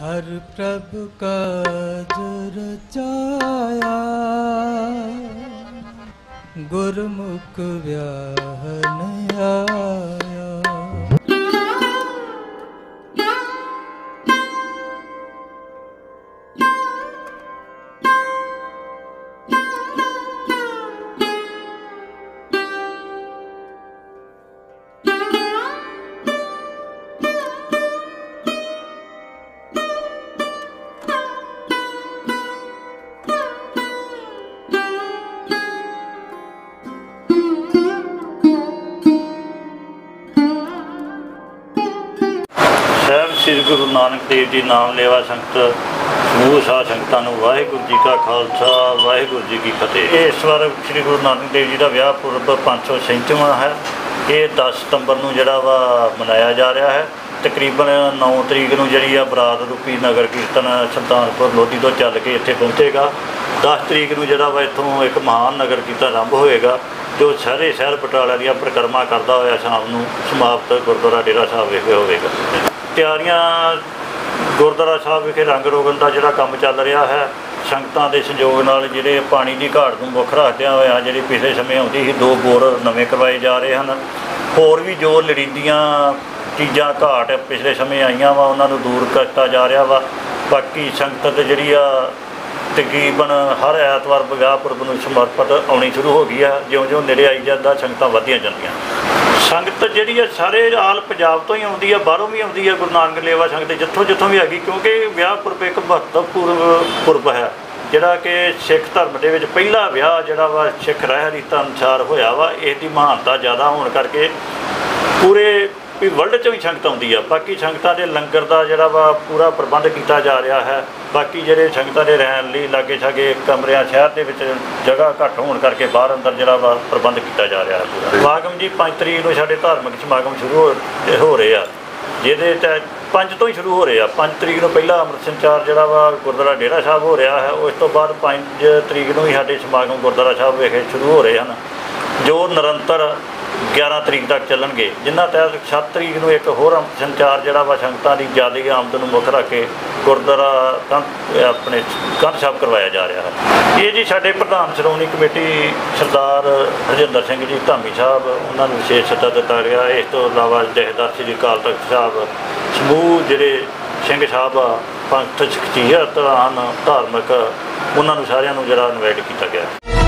ਹਰ ਪ੍ਰਭ ਕਾਜ ਰਚਾਇਆ ਗੁਰਮੁਖ ਵਿਆਹਨ ਆਇਆ। ਸ੍ਰੀ ਗੁਰੂ ਨਾਨਕ ਦੇਵ ਜੀ ਨਾਮ ਲੈਵਾ ਸੰਗਤ, ਸਮੂਹ ਸਾਧ ਸੰਗਤਾਂ ਨੂੰ ਵਾਹਿਗੁਰੂ ਜੀ ਕਾ ਖਾਲਸਾ, ਵਾਹਿਗੁਰੂ ਜੀ ਕੀ ਫਤਿਹ। ਇਹ ਇਸ ਵਾਰ ਸ੍ਰੀ ਗੁਰੂ ਨਾਨਕ ਦੇਵ ਜੀ ਦਾ ਵਿਆਹ ਪੁਰਬ 537ਵਾਂ ਹੈ। ਇਹ 10 ਸਤੰਬਰ ਨੂੰ ਜਿਹੜਾ ਵਾ ਮਨਾਇਆ ਜਾ ਰਿਹਾ ਹੈ। ਤਕਰੀਬਨ 9 ਤਰੀਕ ਨੂੰ ਜਿਹੜੀ ਆ ਬਰਾਤ ਰੂਪੀ ਨਗਰ ਕੀਰਤਨ ਸੁਲਤਾਨਪੁਰ ਲੋਧੀ ਤੋਂ ਚੱਲ ਕੇ ਇੱਥੇ ਪਹੁੰਚੇਗਾ। 10 ਤਰੀਕ ਨੂੰ ਜਿਹੜਾ ਵਾ ਇੱਥੋਂ ਇੱਕ ਮਹਾਨ ਨਗਰ ਕੀਰਤਨ ਆਰੰਭ ਹੋਏਗਾ। ਜੋ ਸਾਰੇ ਸ਼ਹਿਰ ਬਟਾਲਾ ਦੀਆਂ ਪਰਿਕਰਮਾ ਕਰਦਾ ਹੋਇਆ ਸ਼ਾਮ ਨੂੰ ਸਮਾਪਤ ਗੁਰਦੁਆਰਾ ਡੇਰਾ ਸਾਹਿਬ ਵਿਖੇ ਹੋਵੇਗਾ। ਤਿਆਰੀਆਂ ਗੁਰਦੁਆਰਾ ਸਾਹਿਬ ਵਿਖੇ ਰੰਗ ਰੋਗਨ ਦਾ ਜਿਹੜਾ ਕੰਮ ਚੱਲ ਰਿਹਾ ਹੈ, ਸੰਗਤਾਂ ਦੇ ਸੰਯੋਗ ਨਾਲ ਜਿਹੜੇ ਪਾਣੀ ਦੀ ਘਾਟ ਨੂੰ ਮੁੱਖ ਰੱਖਦਿਆਂ ਹੋਇਆ ਜਿਹੜੀ ਪਿਛਲੇ ਸਮੇਂ ਆਉਂਦੀ ਸੀ, ਦੋ ਬੋਰ ਨਵੇਂ ਕਰਵਾਏ ਜਾ ਰਹੇ ਹਨ। ਹੋਰ ਵੀ ਜੋ ਲੋੜੀਂਦੀਆਂ ਚੀਜ਼ਾਂ ਘਾਟ ਪਿਛਲੇ ਸਮੇਂ ਆਈਆਂ ਵਾ, ਉਹਨਾਂ ਨੂੰ ਦੂਰ ਕਰਤਾ ਜਾ ਰਿਹਾ ਵਾ। ਬਾਕੀ ਸੰਗਤ ਜਿਹੜੀ ਆ ਤਕਰੀਬਨ ਹਰ ਐਤਵਾਰ ਵਿਆਹ ਪੁਰਬ ਨੂੰ ਸਮਰਪਿਤ ਆਉਣੀ ਸ਼ੁਰੂ ਹੋ ਗਈ ਆ, ਜਿਉਂ-ਜਿਉਂ ਨੇੜੇ ਆਈ ਜਾਂਦਾ, ਸੰਗਤਾਂ ਵਧਦੀਆਂ ਜਾਂਦੀਆਂ। ਸੰਗਤ ਜਿਹੜੀ ਆ, ਸਾਰੇ ਆਲ ਪੰਜਾਬ ਤੋਂ ਹੀ ਆਉਂਦੀ ਆ, ਬਾਹਰੋਂ ਵੀ ਆਉਂਦੀ ਆ, ਗੁਰੂ ਨਾਨਕ ਲੇਵਾ ਸੰਗਤ ਜਿੱਥੋਂ ਜਿੱਥੋਂ ਵੀ ਹੈਗੀ, ਕਿਉਂਕਿ ਵਿਆਹ ਪੁਰਬ ਇੱਕ ਮਹੱਤਵਪੂਰਨ ਪੁਰਬ ਹੈ, ਜਿਹੜਾ ਕਿ ਸਿੱਖ ਧਰਮ ਦੇ ਵਿੱਚ ਪਹਿਲਾ ਵਿਆਹ ਜਿਹੜਾ ਵਾ, ਸਿੱਖ ਰਹਿ ਰੀਤਾਂ ਅਨੁਸਾਰ ਹੋਇਆ ਵਾ, ਇਸ ਦੀ ਮਹਾਨਤਾ ਜ਼ਿਆਦਾ ਹੋਣ ਕਰਕੇ ਪੂਰੇ ਵੀ ਵਰਲਡ 'ਚ ਵੀ ਸੰਗਤ ਆਉਂਦੀ ਆ। ਬਾਕੀ ਸੰਗਤਾਂ ਦੇ ਲੰਗਰ ਦਾ ਜਿਹੜਾ ਵਾ ਪੂਰਾ ਪ੍ਰਬੰਧ ਕੀਤਾ ਜਾ ਰਿਹਾ ਹੈ। ਬਾਕੀ ਜਿਹੜੇ ਸੰਗਤਾਂ ਦੇ ਰਹਿਣ ਲਈ ਲਾਗੇ ਛਾਗੇ ਕਮਰਿਆਂ, ਸ਼ਹਿਰ ਦੇ ਵਿੱਚ ਜਗ੍ਹਾ ਘੱਟ ਹੋਣ ਕਰਕੇ ਬਾਹਰ ਅੰਦਰ ਜਿਹੜਾ ਵਾ ਪ੍ਰਬੰਧ ਕੀਤਾ ਜਾ ਰਿਹਾ ਹੈ ਪੂਰਾ। ਸਮਾਗਮ ਜੀ 5 ਤਰੀਕ ਨੂੰ ਸਾਡੇ ਧਾਰਮਿਕ ਸਮਾਗਮ ਸ਼ੁਰੂ ਹੋ- ਹੋ ਰਹੇ ਆ। ਜਿਹਦੇ ਤਹਿਤ ਪੰਜ ਤੋਂ ਹੀ ਸ਼ੁਰੂ ਹੋ ਰਹੇ ਆ। 5 ਤਰੀਕ ਨੂੰ ਪਹਿਲਾ ਅੰਮ੍ਰਿਤ ਸੰਚਾਰ ਜਿਹੜਾ ਵਾ ਗੁਰਦੁਆਰਾ ਡੇਰਾ ਸਾਹਿਬ ਹੋ ਰਿਹਾ ਹੈ। ਉਸ ਤੋਂ ਬਾਅਦ 5 ਤਰੀਕ ਨੂੰ ਹੀ ਸਾਡੇ ਸਮਾਗਮ ਗੁਰਦੁਆਰਾ ਸਾਹਿਬ ਵਿਖੇ ਸ਼ੁਰੂ ਹੋ ਰਹੇ ਹਨ। ਜੋ ਨਿਰੰਤਰ 11 ਤਰੀਕ ਤੱਕ ਚੱਲਣਗੇ ਜਿਨ੍ਹਾਂ ਤਹਿਤ 7 ਤਰੀਕ ਨੂੰ ਇੱਕ ਹੋਰ ਸੰਚਾਰ ਜਿਹੜਾ ਵਾ ਸੰਗਤਾਂ ਦੀ ਜਿਆਦੀ ਆਮਦ ਨੂੰ ਮੁੱਖ ਰੱਖ ਕੇ ਗੁਰਦੁਆਰਾ ਕੰਧ ਆਪਣੇ ਕੰਧ ਸਾਹਿਬ ਕਰਵਾਇਆ ਜਾ ਰਿਹਾ ਹੈ। ਇਹ ਜੀ ਸਾਡੇ ਪ੍ਰਧਾਨ ਸ਼੍ਰੋਮਣੀ ਕਮੇਟੀ ਸਰਦਾਰ ਹਰਜਿੰਦਰ ਸਿੰਘ ਜੀ ਧਾਮੀ ਸਾਹਿਬ, ਉਹਨਾਂ ਨੂੰ ਵਿਸ਼ੇਸ਼ ਸੱਦਾ ਦਿੱਤਾ ਗਿਆ। ਇਸ ਤੋਂ ਇਲਾਵਾ ਜਥੇਦਾਰ ਸ੍ਰੀ ਅਕਾਲ ਤਖਤ ਸਾਹਿਬ, ਸਮੂਹ ਜਿਹੜੇ ਸਿੰਘ ਸਾਹਿਬ ਆ, ਪੰਥ ਸ਼ਖਸੀਅਤ ਹਨ ਧਾਰਮਿਕ, ਉਹਨਾਂ ਨੂੰ ਸਾਰਿਆਂ ਨੂੰ ਜਿਹੜਾ ਇਨਵਾਈਟ ਕੀਤਾ ਗਿਆ।